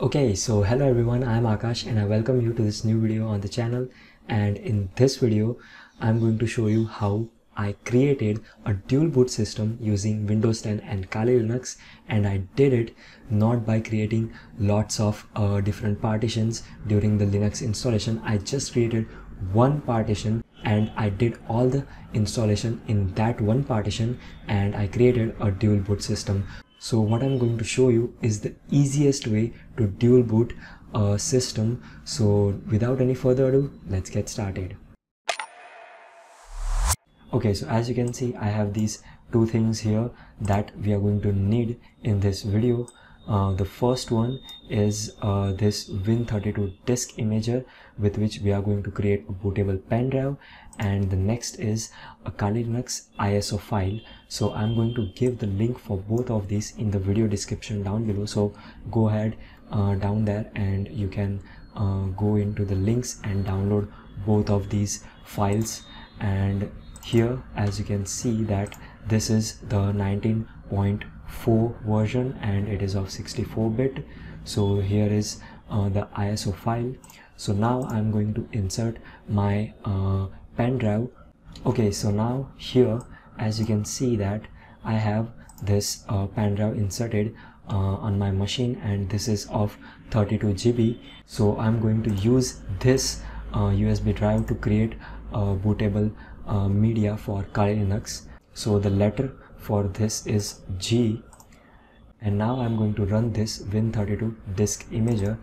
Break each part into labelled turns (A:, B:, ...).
A: Okay, so hello everyone, I'm Akash and I welcome you to this new video on the channel. And in this video I'm going to show you how I created a dual boot system using Windows 10 and Kali Linux. And I did it not by creating lots of uh, different partitions during the Linux installation. I just created one partition and I did all the installation in that one partition. And I created a dual boot system so what I'm going to show you is the easiest way to dual boot a system. So without any further ado, let's get started. Okay, so as you can see, I have these two things here that we are going to need in this video. Uh, the first one is uh, this Win32 disk imager with which we are going to create a bootable pen drive and the next is a Kali Linux ISO file. So I'm going to give the link for both of these in the video description down below. So go ahead uh, down there and you can uh, go into the links and download both of these files. And here as you can see that this is the 19.4 version and it is of 64 bit. So here is uh, the ISO file. So now I'm going to insert my uh, pen drive. Okay so now here as you can see that I have this uh, pen drive inserted uh, on my machine and this is of 32 GB so I'm going to use this uh, USB drive to create a bootable uh, media for Kali Linux. So the letter for this is G. And now I'm going to run this Win32 disk imager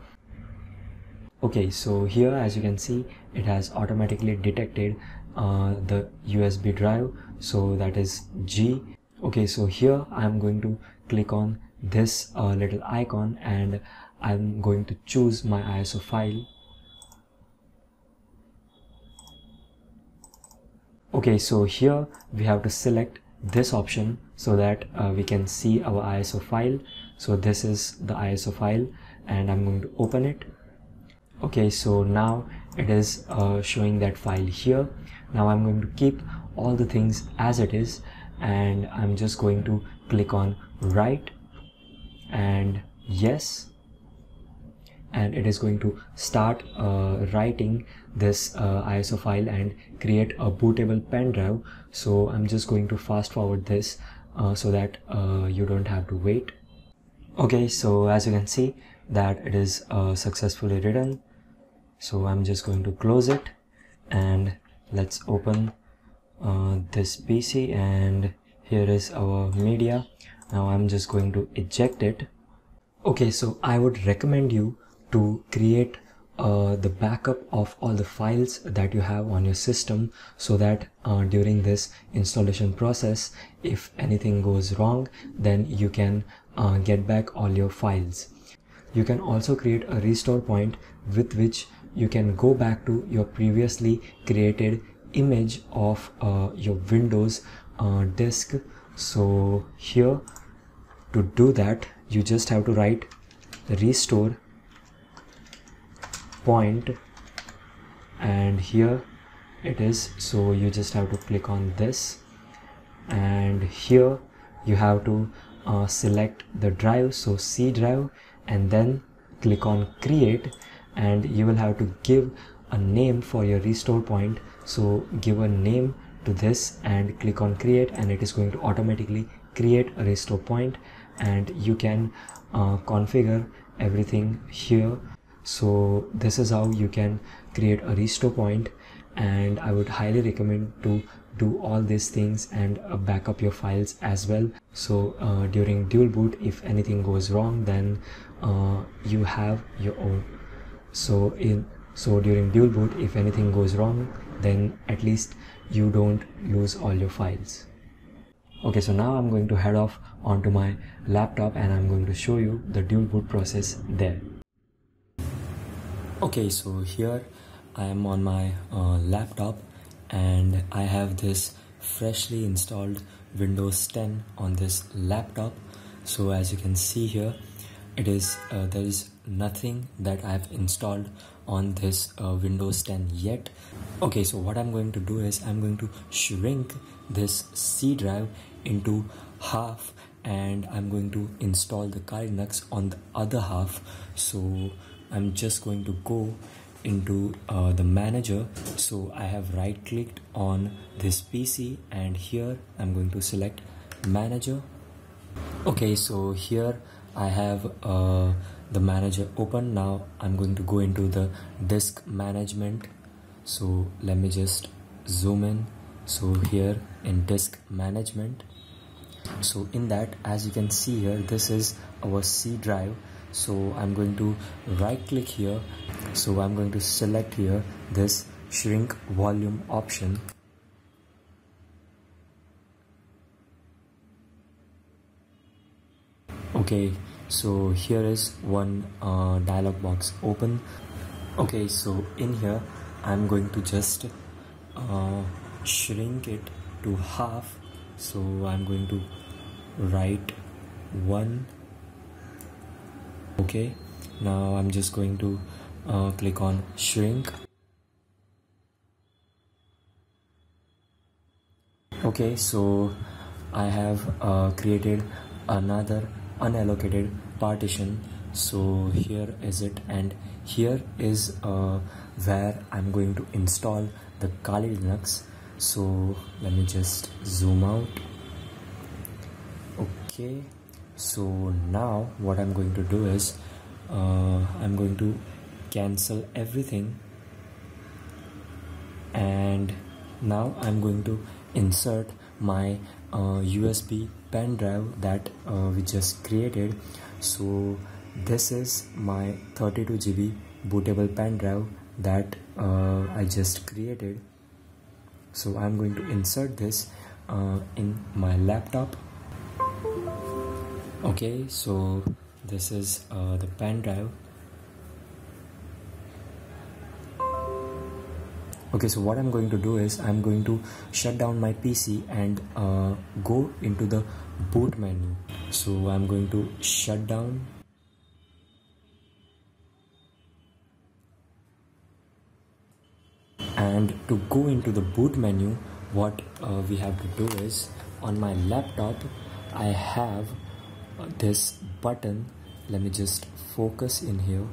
A: okay so here as you can see it has automatically detected uh, the USB drive. So that is G. Okay so here I'm going to click on this uh, little icon and I'm going to choose my ISO file. Okay so here we have to select this option so that uh, we can see our ISO file. So this is the ISO file and I'm going to open it okay so now it is uh, showing that file here. Now I'm going to keep all the things as it is and I'm just going to click on write and yes and it is going to start uh, writing this uh, ISO file and create a bootable pen drive. So I'm just going to fast forward this uh, so that uh, you don't have to wait. Okay so as you can see that it is uh, successfully written so I'm just going to close it and let's open uh, this PC and here is our media. Now I'm just going to eject it. Okay so I would recommend you to create uh, the backup of all the files that you have on your system so that uh, during this installation process if anything goes wrong then you can uh, get back all your files. You can also create a restore point with which you can go back to your previously created image of uh, your Windows uh, disk. So here to do that you just have to write restore point and here it is. So you just have to click on this and here you have to uh, select the drive. So C drive and then click on create and you will have to give a name for your restore point. So give a name to this and click on create and it is going to automatically create a restore point. And you can uh, configure everything here. So this is how you can create a restore point and I would highly recommend to do all these things and uh, your files as well. So uh, during dual boot if anything goes wrong then uh, you have your own so in so during dual boot if anything goes wrong then at least you don't lose all your files. Okay so now i'm going to head off onto my laptop and i'm going to show you the dual boot process there. Okay so here i am on my uh, laptop and i have this freshly installed windows 10 on this laptop. So as you can see here it is uh, there is nothing that I've installed on this uh, Windows 10 yet. Okay so what I'm going to do is I'm going to shrink this C drive into half and I'm going to install the Kali on the other half. So I'm just going to go into uh, the manager. So I have right clicked on this PC and here I'm going to select manager. Okay so here I have uh, the manager open now I'm going to go into the disk management. So let me just zoom in. So here in disk management. So in that as you can see here this is our C drive. So I'm going to right click here. So I'm going to select here this shrink volume option. Okay so here is one uh, dialog box open. Okay so in here I'm going to just uh, shrink it to half. So I'm going to write 1 okay now I'm just going to uh, click on shrink. Okay so I have uh, created another unallocated partition. So here is it and here is uh, where I'm going to install the Kali Linux. So let me just zoom out. Okay. So now what I'm going to do is uh, I'm going to cancel everything. And now I'm going to insert my USB pen drive that uh, we just created. So this is my 32 GB bootable pen drive that uh, I just created. So I'm going to insert this uh, in my laptop. Okay so this is uh, the pen drive okay so what I'm going to do is I'm going to shut down my PC and uh, go into the boot menu. So I'm going to shut down. And to go into the boot menu what uh, we have to do is on my laptop I have this button. Let me just focus in here.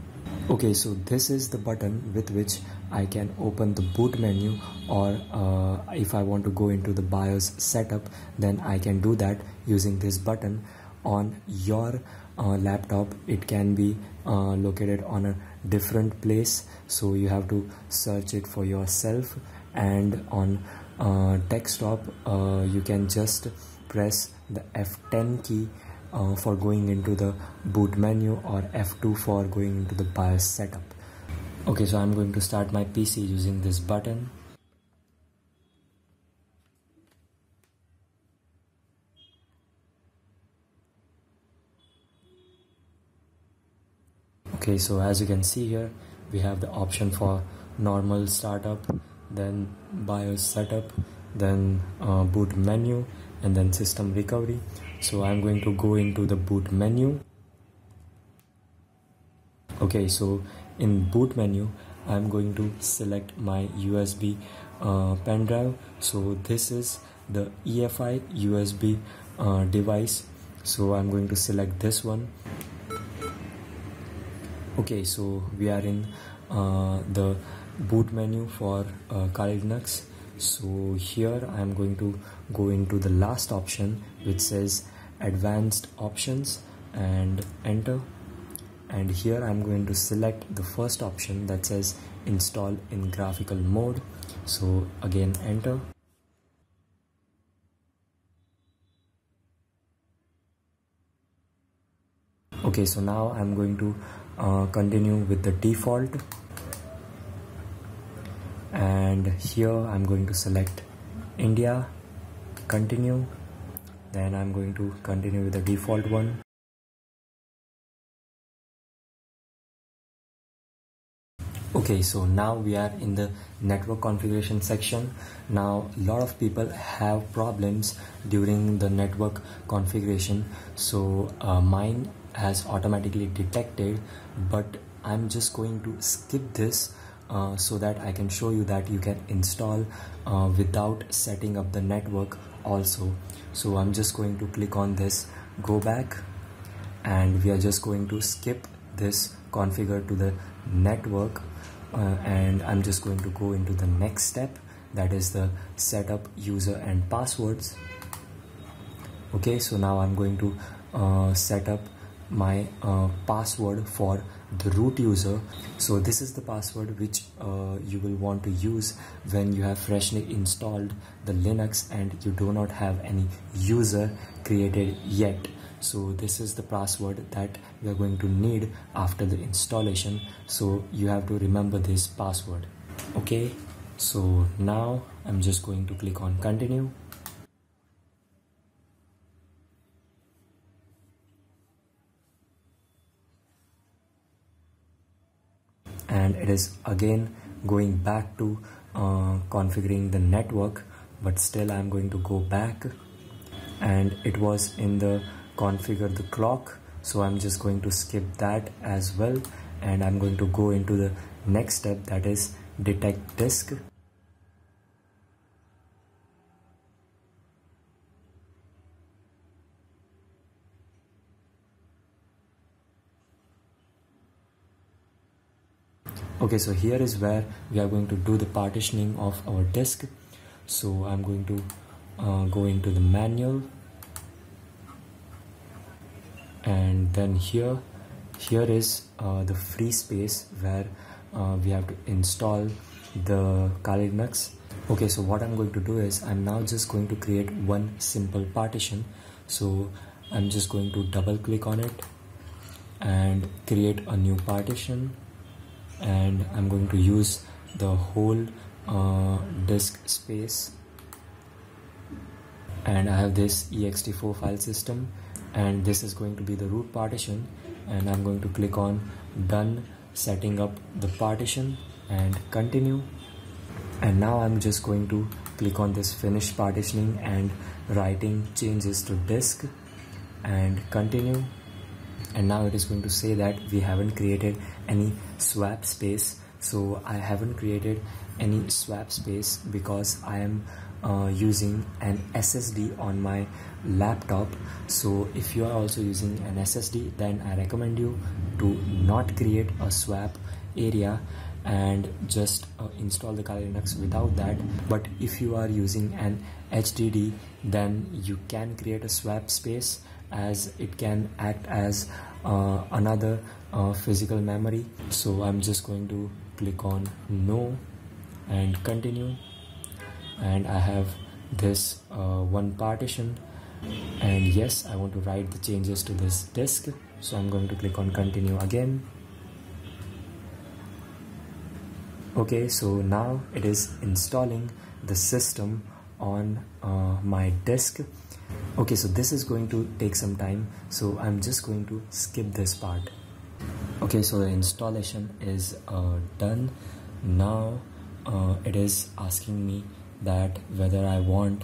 A: Okay so this is the button with which I can open the boot menu or uh, if I want to go into the BIOS setup then I can do that using this button on your uh, laptop it can be uh, located on a different place so you have to search it for yourself and on uh, desktop uh, you can just press the F10 key uh, for going into the boot menu or F2 for going into the BIOS setup. Okay, so I'm going to start my PC using this button. Okay, so as you can see here, we have the option for normal startup, then BIOS setup, then uh, boot menu, and then system recovery so I'm going to go into the boot menu okay so in boot menu I'm going to select my USB uh, pen drive. So this is the EFI USB uh, device. So I'm going to select this one. Okay so we are in uh, the boot menu for uh, Kali Linux. So here I'm going to go into the last option which says advanced options and enter and here I'm going to select the first option that says install in graphical mode. So again enter. Okay so now I'm going to uh, continue with the default. And here I'm going to select India continue. Then I'm going to continue with the default one okay so now we are in the network configuration section. Now a lot of people have problems during the network configuration. So uh, mine has automatically detected but I'm just going to skip this uh, so that I can show you that you can install uh, without setting up the network also. So I'm just going to click on this go back and we are just going to skip this configure to the network uh, and I'm just going to go into the next step. That is the setup user and passwords. Okay so now I'm going to uh, set up my uh, password for the root user. So this is the password which uh, you will want to use when you have freshly installed the Linux and you do not have any user created yet so this is the password that we are going to need after the installation. So you have to remember this password. Okay? So now I'm just going to click on continue. And it is again going back to uh, configuring the network but still I'm going to go back. And it was in the configure the clock. So I'm just going to skip that as well. And I'm going to go into the next step that is detect disk. Okay so here is where we are going to do the partitioning of our disk. So I'm going to uh, go into the manual and then here here is uh, the free space where uh, we have to install the Kali Linux okay so what I'm going to do is I'm now just going to create one simple partition. So I'm just going to double click on it and create a new partition. And I'm going to use the whole uh, disk space. And I have this ext4 file system and this is going to be the root partition and I'm going to click on done setting up the partition and continue. And now I'm just going to click on this finish partitioning and writing changes to disk and continue. And now it is going to say that we haven't created any swap space. So I haven't created any swap space because I am uh, using an SSD on my laptop. So if you are also using an SSD then I recommend you to not create a swap area and just uh, install the Kali Linux without that. But if you are using an HDD then you can create a swap space as it can act as uh, another uh, physical memory. So I'm just going to click on no and continue. And I have this uh, one partition and yes I want to write the changes to this disk so I'm going to click on continue again. Okay so now it is installing the system on uh, my disk okay so this is going to take some time. So I'm just going to skip this part. Okay so the installation is uh, done. Now uh, it is asking me that whether I want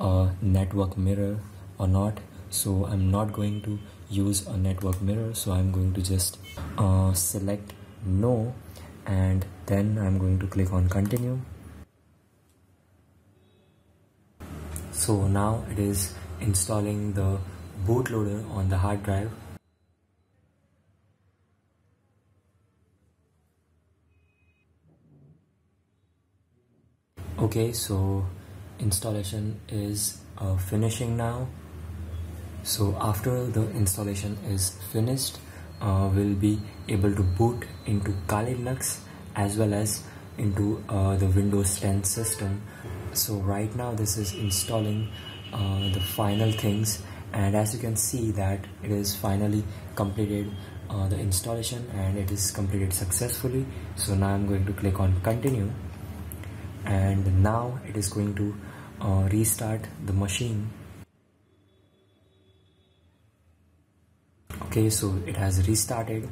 A: a network mirror or not. So I'm not going to use a network mirror. So I'm going to just uh, select no and then I'm going to click on continue. So now it is installing the bootloader on the hard drive. Okay so installation is uh, finishing now so after the installation is finished uh, we'll be able to boot into Kali Linux as well as into uh, the Windows 10 system. So right now this is installing uh, the final things. And as you can see that it is finally completed uh, the installation and it is completed successfully. So now I'm going to click on continue. And now it is going to uh, restart the machine okay so it has restarted.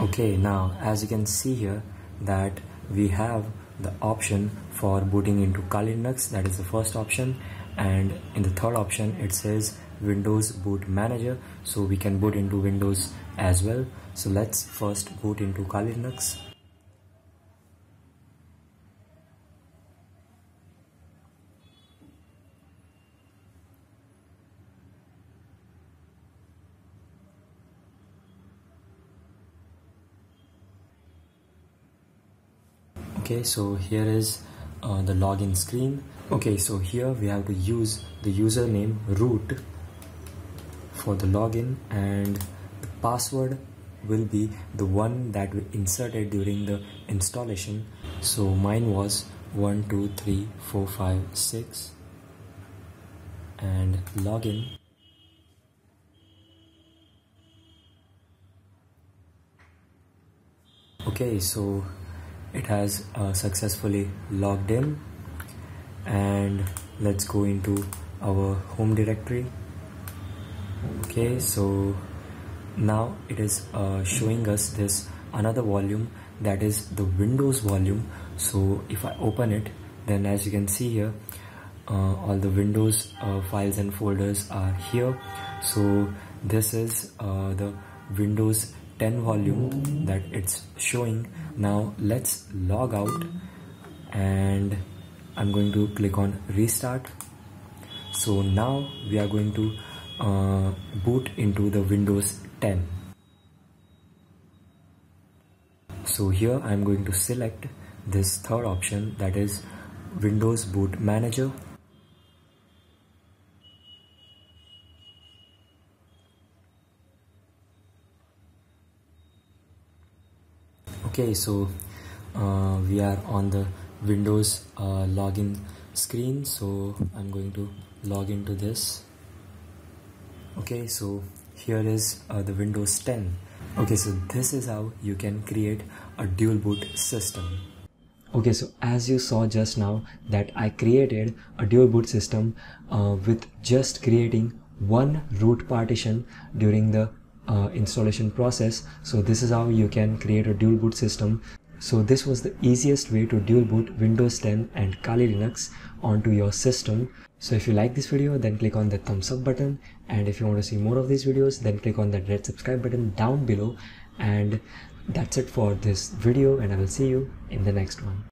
A: Okay now as you can see here that we have the option for booting into Kali Linux that is the first option. And in the third option it says Windows boot manager. So we can boot into Windows as well. So let's first boot into Kali Linux okay so here is uh, the login screen. Okay so here we have to use the username root for the login and the password will be the one that we inserted during the installation. So mine was 1 2 3 4 5 6 and login. Okay so it has uh, successfully logged in. And let's go into our home directory. Okay so now it is uh, showing us this another volume that is the windows volume. So if i open it then as you can see here uh, all the windows uh, files and folders are here. So this is uh, the windows 10 volume that it's showing. Now let's log out and i'm going to click on restart. So now we are going to uh, boot into the windows 10 so here I'm going to select this third option that is Windows Boot Manager okay so uh, we are on the Windows uh, login screen. So I'm going to log into this. Okay so here is uh, the Windows 10 okay so this is how you can create a dual boot system. Okay so as you saw just now that I created a dual boot system uh, with just creating one root partition during the uh, installation process so this is how you can create a dual boot system so this was the easiest way to dual boot Windows 10 and Kali Linux onto your system. So if you like this video then click on the thumbs up button and if you want to see more of these videos then click on that red subscribe button down below and that's it for this video and I will see you in the next one.